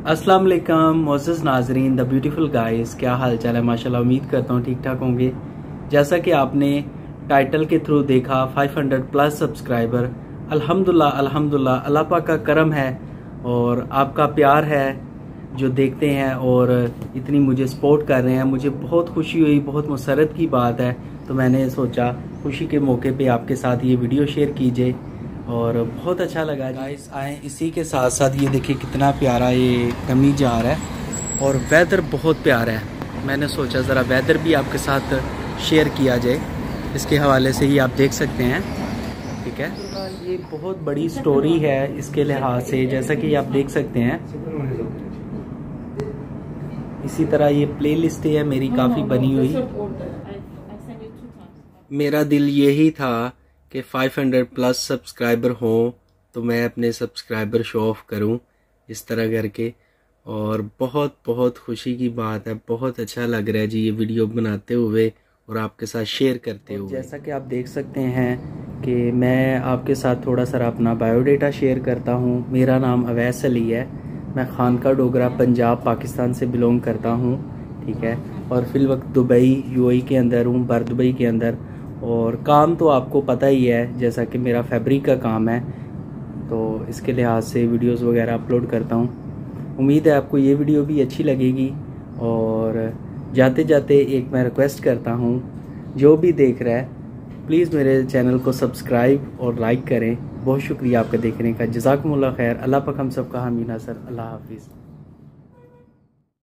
अस्सलाम वालेकुम मोज़ नाजरीन, द ब्यूटीफुल गाइस, क्या हाल चाल है? माशाल्लाह, उम्मीद करता हूँ ठीक ठाक होंगे। जैसा कि आपने टाइटल के थ्रू देखा 500 प्लस सब्सक्राइबर अल्हम्दुलिल्लाह अल्हम्दुलिल्लाह, अल्लाह पाक का करम है और आपका प्यार है जो देखते हैं और इतनी मुझे सपोर्ट कर रहे हैं। मुझे बहुत खुशी हुई, बहुत मुसरत की बात है। तो मैंने सोचा, खुशी के मौके पर आपके साथ ये वीडियो शेयर कीजिए। और बहुत अच्छा लगा गाइस आए इसी के साथ साथ ये देखिए कितना प्यारा ये कमीज आ रहा है और वेदर बहुत प्यारा है। मैंने सोचा ज़रा वेदर भी आपके साथ शेयर किया जाए। इसके हवाले से ही आप देख सकते हैं। ठीक है? ये बहुत बड़ी स्टोरी है इसके लिहाज से, जैसा कि आप देख सकते हैं। इसी तरह ये प्ले है, मेरी काफ़ी बनी हुई। मेरा दिल यही था कि 500 प्लस सब्सक्राइबर हों तो मैं अपने सब्सक्राइबर शो ऑफ़ करूँ इस तरह करके। और बहुत बहुत खुशी की बात है बहुत अच्छा लग रहा है जी ये वीडियो बनाते हुए और आपके साथ शेयर करते हुए। जैसा कि आप देख सकते हैं कि मैं आपके साथ थोड़ा सा अपना बायोडेटा शेयर करता हूँ। मेरा नाम अवैस अली है। मैं खानका डोगरा पंजाब पाकिस्तान से बिलोंग करता हूँ ठीक है? और फिल वक्त दुबई यूएई के अंदर हूँ बर दुबई के अंदर। और काम तो आपको पता ही है, जैसा कि मेरा फैब्रिक का काम है तो इसके लिहाज से वीडियोस वगैरह अपलोड करता हूँ। उम्मीद है आपको ये वीडियो भी अच्छी लगेगी और जाते जाते एक मैं रिक्वेस्ट करता हूँ, जो भी देख रहा है प्लीज़ मेरे चैनल को सब्सक्राइब और लाइक करें। बहुत शुक्रिया आपका देखने का। जजाकमुल्ला खैर। अल्लाह पक हम सब सबका हमीना सर अल्लाह हाफिज़।